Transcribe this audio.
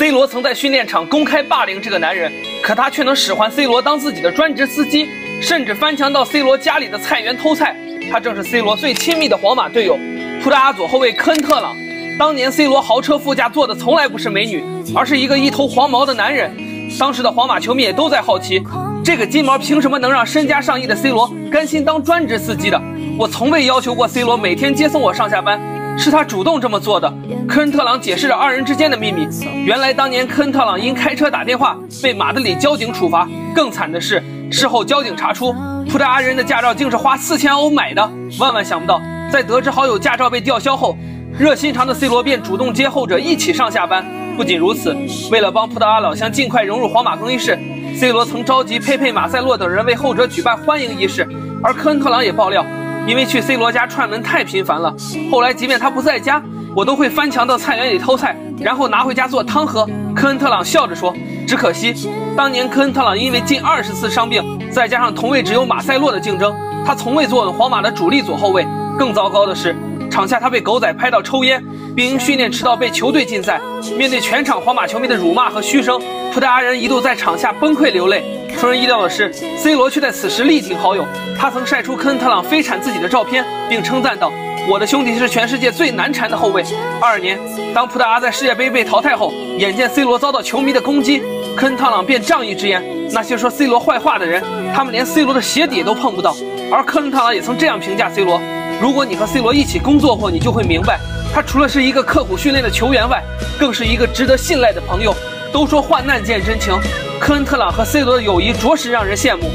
C 罗曾在训练场公开霸凌这个男人，可他却能使唤 C 罗当自己的专职司机，甚至翻墙到 C 罗家里的菜园偷菜。他正是 C 罗最亲密的皇马队友，葡萄牙左后卫科恩特朗。当年 C 罗豪车副驾坐的从来不是美女，而是一个一头黄毛的男人。当时的皇马球迷也都在好奇，这个金毛凭什么能让身家上亿的 C 罗甘心当专职司机的？我从未要求过 C 罗每天接送我上下班，是他主动这么做的。科恩特朗解释着二人之间的秘密。原来当年科恩特朗因开车打电话被马德里交警处罚，更惨的是，事后交警查出葡萄牙人的驾照竟是花四千欧买的。万万想不到，在得知好友驾照被吊销后，热心肠的 C 罗便主动接后者一起上下班。不仅如此，为了帮葡萄牙老乡尽快融入皇马更衣室，C 罗曾召集佩佩、马塞洛等人为后者举办欢迎仪式。而科恩特朗也爆料，因为去 C 罗家串门太频繁了，后来即便他不在家，我都会翻墙到菜园里偷菜，然后拿回家做汤喝。科恩特朗笑着说：“只可惜，当年科恩特朗因为近二十次伤病，再加上同位只有马塞洛的竞争，他从未坐稳皇马的主力左后卫。更糟糕的是。”场下他被狗仔拍到抽烟，并因训练迟到被球队禁赛。面对全场皇马球迷的辱骂和嘘声，葡萄牙人一度在场下崩溃流泪。出人意料的是，C 罗却在此时力挺好友。他曾晒出科恩特朗飞铲自己的照片，并称赞道：“我的兄弟是全世界最难缠的后卫。”二二年，当葡萄牙在世界杯被淘汰后，眼见 C 罗遭到球迷的攻击，科恩特朗便仗义直言：“那些说 C 罗坏话的人，他们连 C 罗的鞋底都碰不到。”而科恩特朗也曾这样评价 C 罗。如果你和 C 罗一起工作过，你就会明白，他除了是一个刻苦训练的球员外，更是一个值得信赖的朋友。都说患难见真情，科恩特朗和 C 罗的友谊着实让人羡慕。